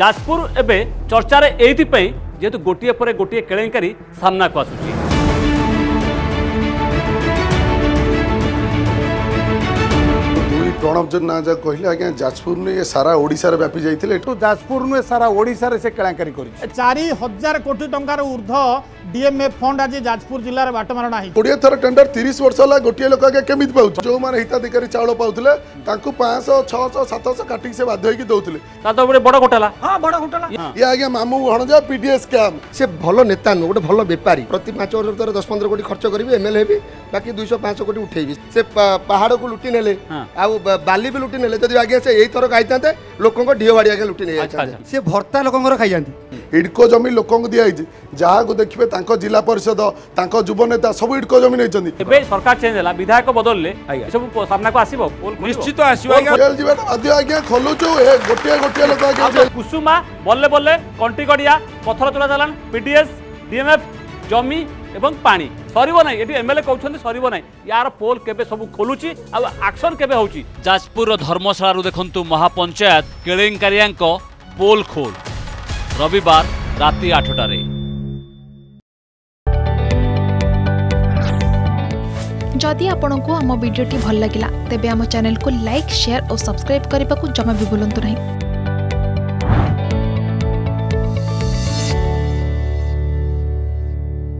ଯାଜପୁର ଏବେ ଚର୍ଚ୍ଚାରେ ଏଇଥିପାଇଁ ଯେହେତୁ ଗୋଟିଏ ପରେ ଗୋଟିଏ କେଳେଙ୍କାରୀ ସାମ୍ନାକୁ ଆସୁଛି প্রণব জেনা যা কহিলে আজ্ঞা যাজপুর নিয়ে সারা ওড়িশার ব্যাপি যাইলে তো যাজপুর নুয়ে সারা ওড়িশার সে কেলাঙ্কারি করেছে চারি হাজার কোটি টঙ্কার ঊর্ধ্ব डीएमए फंड आज जाजपुर जिलार बाटमारणा है कोड़े थर टेंडर तीस वर्ष है गोटे लोक आज केमी पाच जो मैंने हिताधिकारी चाउल पाते पाँच छःश सतश काटिक से बाध्य होते बड़ घोटाला हाँ बड़ घोटाला ये मामू हणजा पीडीएस स्कैम से भल नेता नुह गोटे भल बेपारी प्रति पांच वर्ष भर दस पंद्रह कोटी खर्च करी एमएलए भी बाकी दुईश पाँच कोटी उठेबी से पहाड़ को लुटी ने आउ भी लुटि ने जदि से यही थरक आई लोकों ढीबाड़ी आज लुटि नहीं भर्ता लोकों खाई ইডকো জমি লোকଙ୍କୁ ଦିଆଯାଇଛି ଯାହାକୁ ଦେଖିବେ ତାଙ୍କ ଜିଲ୍ଲା ପରିଷଦ ତାଙ୍କ ଯୁବନେତା ସବୁ ଇଡକୋ ଜମି ନେଇଛନ୍ତି ଏବେ ସରକାର ଚେଞ୍ଜ ହେଲା ବିଧାୟକ ବଦଳିଲେ ସବୁ ସାମ୍ନାକୁ ଆସିବ ନିଶ୍ଚିତ ଆସିବ ଜେଲ୍ ଯିବେ ବାଧ୍ୟ ଆଜ୍ଞା ଖୋଲୁଛୁ ଗୋଟିଏ ଗୋଟିଏ ଲୋକ ଆଜ୍ଞା କୁସୁମା ବଲେ ବଲେ କଣ୍ଟିଗଡ଼ିଆ ପଥର ଚୋରା ଚାଲାଣ ପିଡିଏସ୍ ডিএমএফ জমি এবং পানি সরব না এটি এমএলএ কৌন সরব না ইয়ার পোল কেবে সব খোলুছি আকশন কেবে হচ্ছে যাজপুর ধর্মশালার দেখুন মহাপঞ্চায়েত কেলেঙ্কারিয়া পোল খোল রবিবার রাতি 8টারে যদি আপোনক হাম ভিডিওটি ভাল লাগিলা তেবে হাম চ্যানেলক লাইক শেয়ার অ সাবস্ক্রাইব কৰিবাকু জমাও বি বুলন্ত নাই